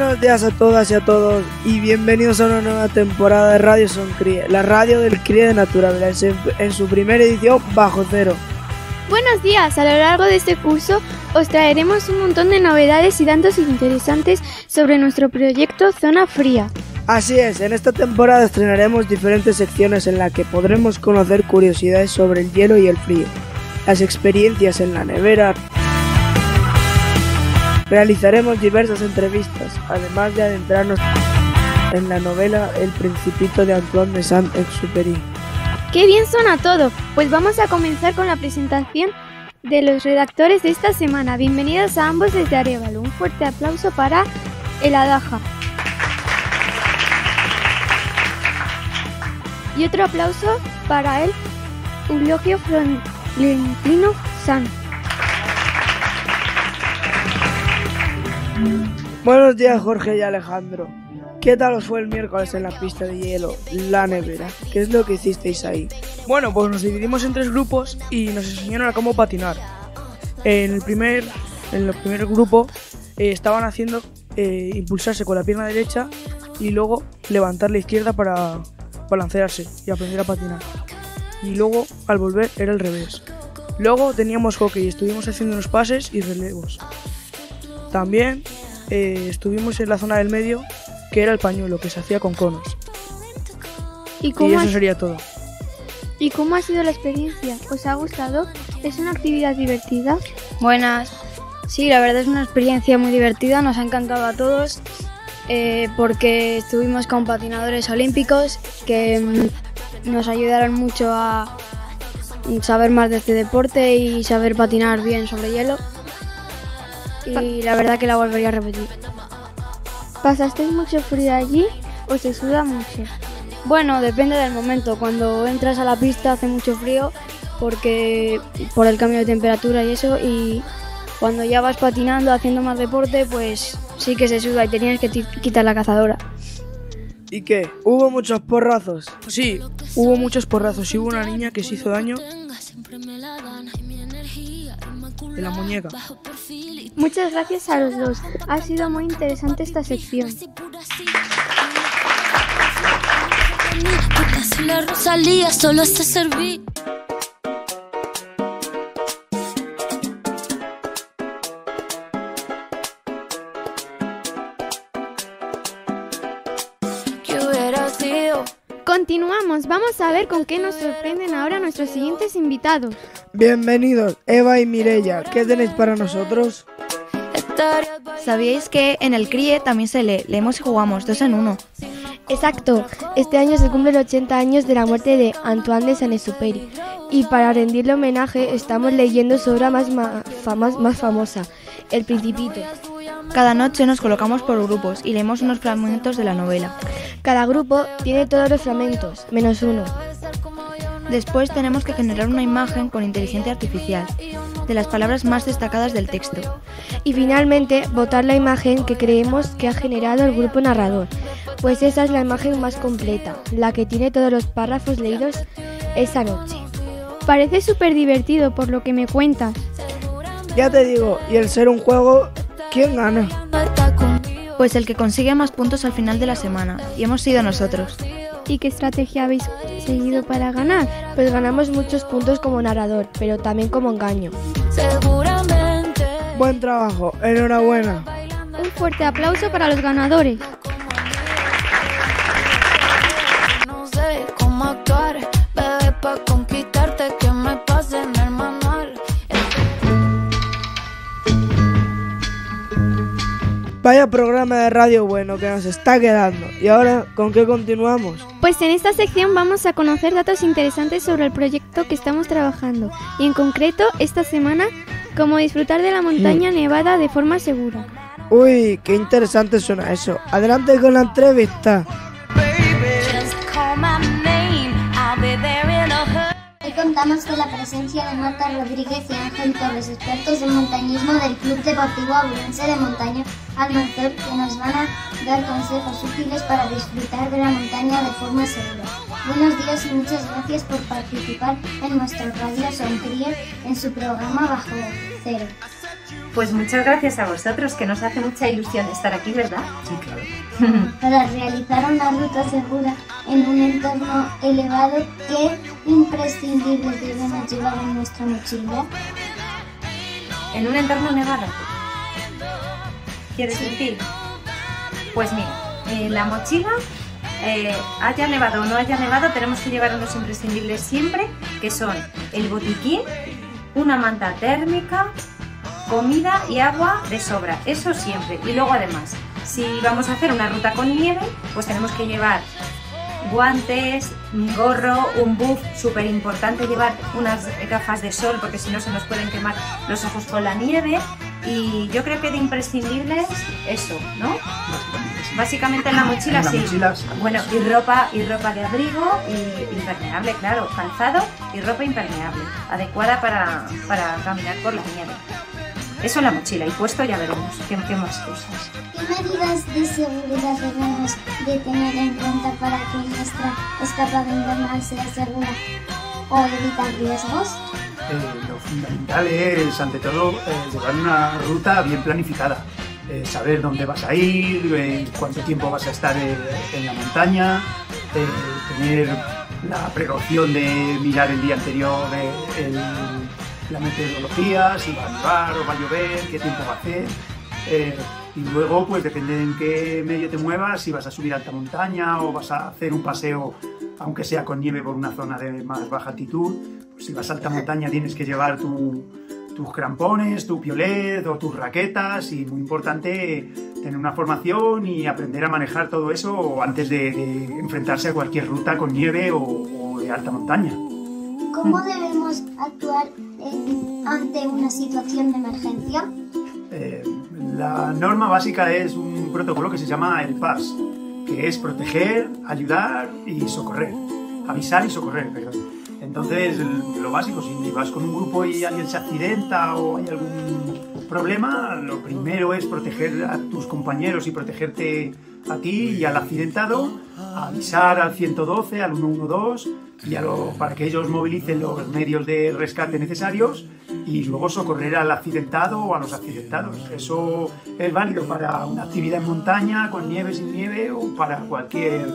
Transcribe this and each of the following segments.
Buenos días a todas y a todos y bienvenidos a una nueva temporada de Radio Son Crie, la radio del Crie de su- en su primera edición bajo cero. Buenos días, a lo largo de este curso os traeremos un montón de novedades y datos interesantes sobre nuestro proyecto Zona Fría. Así es, en esta temporada estrenaremos diferentes secciones en las que podremos conocer curiosidades sobre el hielo y el frío, las experiencias en la nevera. Realizaremos diversas entrevistas, además de adentrarnos en la novela El Principito de Antoine de Saint-Exupéry. ¡Qué bien suena todo! Pues vamos a comenzar con la presentación de los redactores de esta semana. Bienvenidos a ambos desde Arevalo. Un fuerte aplauso para el Adaja. Y otro aplauso para el Eulogio Florentino San. Buenos días Jorge y Alejandro. ¿Qué tal os fue el miércoles en la pista de hielo, la nevera? ¿Qué es lo que hicisteis ahí? Bueno, pues nos dividimos en tres grupos y nos enseñaron a cómo patinar. En el primer, en el primer grupo eh, estaban haciendo eh, impulsarse con la pierna derecha y luego levantar la izquierda para balancearse y aprender a patinar. Y luego, al volver, era al revés. Luego teníamos hockey y estuvimos haciendo unos pases y relevos. También eh, estuvimos en la zona del medio, que era el pañuelo, que se hacía con conos. ¿Y eso ha, sería todo. ¿Y cómo ha sido la experiencia? ¿Os ha gustado? ¿Es una actividad divertida? Buenas. Sí, la verdad es una experiencia muy divertida, nos ha encantado a todos eh, porque estuvimos con patinadores olímpicos que mm, nos ayudaron mucho a saber más de este deporte y saber patinar bien sobre hielo. Y la verdad que la volvería a repetir. ¿Pasasteis mucho frío allí o se suda mucho? Bueno, depende del momento. Cuando entras a la pista hace mucho frío porque por el cambio de temperatura y eso y cuando ya vas patinando haciendo más deporte, pues sí que se suda y te tienes que quitar la cazadora. ¿Y qué? ¿Hubo muchos porrazos? Sí, hubo muchos porrazos y hubo una niña que se hizo daño en la muñeca. Muchas gracias a los dos. Ha sido muy interesante esta sección. Casi la Rosalía solo se serví. Continuamos, vamos a ver con qué nos sorprenden ahora nuestros siguientes invitados. Bienvenidos, Eva y Mirella. ¿Qué tenéis para nosotros? ¿Sabíais que en el CRIE también se lee? Leemos y jugamos, dos en uno. Exacto, este año se cumplen 80 años de la muerte de Antoine de Saint-Exupéry y para rendirle homenaje estamos leyendo su obra más, ma- fama- más famosa, El Principito. Cada noche nos colocamos por grupos y leemos unos fragmentos de la novela. Cada grupo tiene todos los fragmentos, menos uno. Después tenemos que generar una imagen con inteligencia artificial de las palabras más destacadas del texto. Y finalmente votar la imagen que creemos que ha generado el grupo narrador, pues esa es la imagen más completa, la que tiene todos los párrafos leídos esa noche. Parece súper divertido por lo que me cuentas. Ya te digo, y el ser un juego, ¿quién gana? Pues el que consigue más puntos al final de la semana, y hemos sido nosotros. ¿Y qué estrategia habéis seguido para ganar? Pues ganamos muchos puntos como narrador, pero también como engaño. Seguramente. Buen trabajo, enhorabuena. Un fuerte aplauso para los ganadores. Vaya programa de radio bueno que nos está quedando. ¿Y ahora con qué continuamos? Pues en esta sección vamos a conocer datos interesantes sobre el proyecto que estamos trabajando y en concreto esta semana cómo disfrutar de la montaña nevada de forma segura. Uy, qué interesante suena eso. Adelante con la entrevista. Hoy contamos con la presencia de Marta Rodríguez y Ángel Torres, expertos en montañismo del Club Deportivo Abulense de Montaña Almanzor, que nos van a dar consejos útiles para disfrutar de la montaña de forma segura. Buenos días y muchas gracias por participar en nuestro Radio Soncrie en su programa Bajo Cero. Pues muchas gracias a vosotros, que nos hace mucha ilusión estar aquí, ¿verdad? Sí, claro. Para realizar una ruta segura en un entorno elevado, ¿qué imprescindibles debemos llevar en nuestra mochila? En un entorno nevado. ¿Quieres decir? Pues mira, en la mochila, eh, haya nevado o no haya nevado, tenemos que llevar unos imprescindibles siempre, que son el botiquín, una manta térmica, comida y agua de sobra, eso siempre. Y luego además, si vamos a hacer una ruta con nieve, pues tenemos que llevar guantes, gorro, un buff, súper importante llevar unas gafas de sol porque si no se nos pueden quemar los ojos con la nieve. Y yo creo que de imprescindibles eso, ¿no? Básicamente en la mochila En la sí. mochila, sí. Bueno, y ropa, y ropa de abrigo y impermeable, claro, calzado y ropa impermeable, adecuada para, para caminar por la nieve. Eso en la mochila, y puesto ya veremos qué, qué más cosas. ¿Qué medidas de seguridad debemos de tener en cuenta para que nuestra escapada invernal sea segura o evitar riesgos? Eh, lo fundamental es, ante todo, eh, llevar una ruta bien planificada. Eh, saber dónde vas a ir, eh, cuánto tiempo vas a estar eh, en la montaña, eh, tener la precaución de mirar el día anterior eh, el- la meteorología, si va a nevar o va a llover, qué tiempo va a hacer. Eh, y luego, pues depende en qué medio te muevas, si vas a subir a alta montaña o vas a hacer un paseo, aunque sea con nieve por una zona de más baja altitud, pues si vas a alta montaña tienes que llevar tu- tus crampones, tu piolet o tus raquetas y muy importante tener una formación y aprender a manejar todo eso antes de, de enfrentarse a cualquier ruta con nieve o, o de alta montaña. ¿Cómo debemos actuar en- ante una situación de emergencia? Eh, la norma básica es un protocolo que se llama el PAS, que es proteger, ayudar y socorrer. Avisar y socorrer, perdón. Entonces, lo básico, si vas con un grupo y alguien se accidenta o hay algún problema, lo primero es proteger a tus compañeros y protegerte a ti y al accidentado, avisar al 112, al 112 y a lo- para que ellos movilicen los medios de rescate necesarios y luego socorrer al accidentado o a los accidentados. Eso es válido para una actividad en montaña, con nieve, sin nieve o para cualquier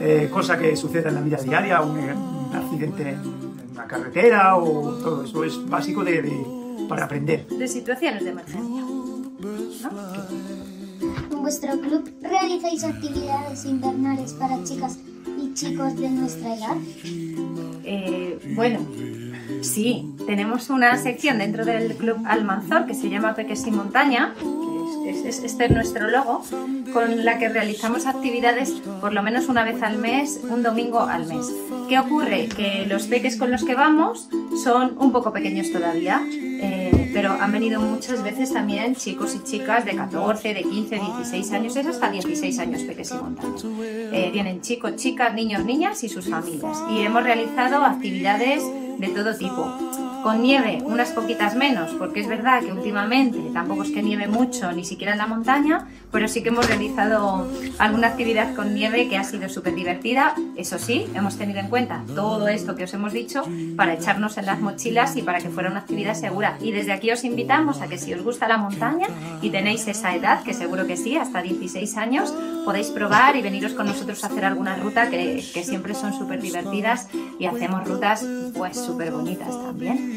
eh, cosa que suceda en la vida diaria, un, un accidente en, una carretera o todo eso es básico de, de- para aprender. De situaciones de emergencia. ¿En vuestro club realizáis actividades invernales para chicas chicos de nuestra edad? Eh, bueno, sí, tenemos una sección dentro del Club Almanzor que se llama Peques y Montaña, este es nuestro logo, con la que realizamos actividades por lo menos una vez al mes, un domingo al mes. ¿Qué ocurre? Que los peques con los que vamos son un poco pequeños todavía, eh, pero han venido muchas veces también chicos y chicas de 14, de 15, 16 años, es hasta 16 años peques y montaña. Eh, vienen chicos, chicas, niños, niñas y sus familias. Y hemos realizado actividades de todo tipo. Con nieve, unas poquitas menos, porque es verdad que últimamente tampoco es que nieve mucho, ni siquiera en la montaña, pero sí que hemos realizado alguna actividad con nieve que ha sido súper divertida. Eso sí, hemos tenido en cuenta todo esto que os hemos dicho para echarnos en las mochilas y para que fuera una actividad segura. Y desde aquí os invitamos a que si os gusta la montaña y tenéis esa edad, que seguro que sí, hasta 16 años, podéis probar y veniros con nosotros a hacer alguna ruta que, que siempre son súper divertidas y hacemos rutas pues súper bonitas también.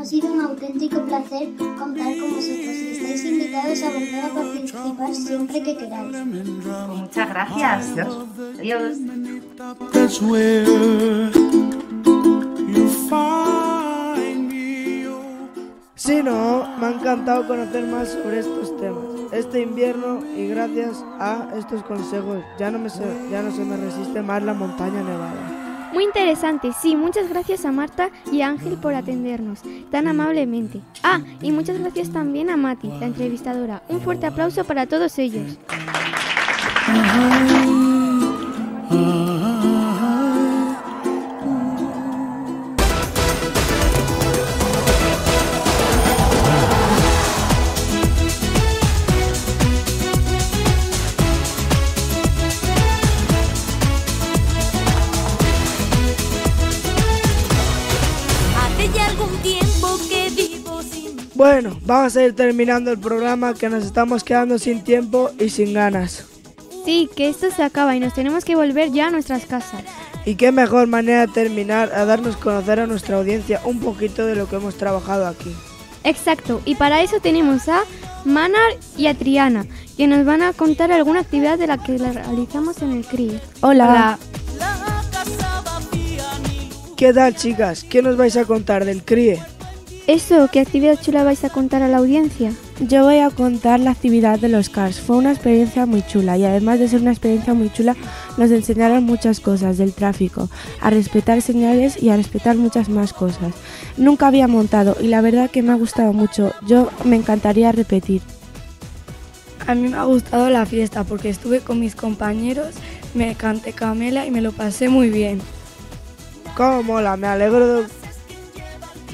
Ha sido un auténtico placer contar con vosotros y estáis invitados a volver a participar siempre que queráis. Pues muchas gracias. Adiós. Si no, me ha encantado conocer más sobre estos temas. Este invierno y gracias a estos consejos ya no, me se, ya no se me resiste más la montaña nevada. Muy interesante, sí, muchas gracias a Marta y a Ángel por atendernos tan amablemente. Ah, y muchas gracias también a Mati, la entrevistadora. Un fuerte aplauso para todos ellos. Bueno, vamos a ir terminando el programa que nos estamos quedando sin tiempo y sin ganas. Sí, que esto se acaba y nos tenemos que volver ya a nuestras casas. Y qué mejor manera de terminar a darnos a conocer a nuestra audiencia un poquito de lo que hemos trabajado aquí. Exacto, y para eso tenemos a Manar y a Triana, que nos van a contar alguna actividad de la que realizamos en el CRI. Hola. ¿Qué tal chicas? ¿Qué nos vais a contar del CRIE? Eso, ¿qué actividad chula vais a contar a la audiencia? Yo voy a contar la actividad de los CARS. Fue una experiencia muy chula y además de ser una experiencia muy chula, nos enseñaron muchas cosas del tráfico, a respetar señales y a respetar muchas más cosas. Nunca había montado y la verdad que me ha gustado mucho. Yo me encantaría repetir. A mí me ha gustado la fiesta porque estuve con mis compañeros, me canté camela y me lo pasé muy bien. ¿Cómo mola? Me alegro de,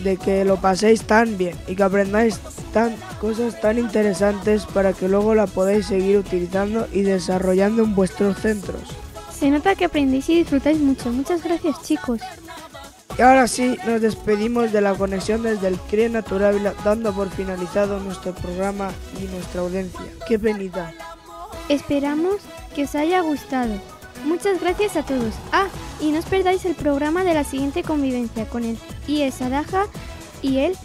de que lo paséis tan bien y que aprendáis tan, cosas tan interesantes para que luego la podáis seguir utilizando y desarrollando en vuestros centros. Se nota que aprendéis y disfrutáis mucho. Muchas gracias chicos. Y ahora sí, nos despedimos de la conexión desde el CRIE Natural, dando por finalizado nuestro programa y nuestra audiencia. ¡Qué penita! Esperamos que os haya gustado. Muchas gracias a todos. Ah, y no os perdáis el programa de la siguiente convivencia con el IES Adaja y el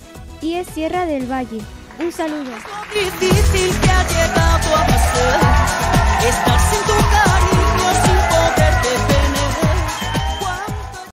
IES Sierra del Valle. Un saludo.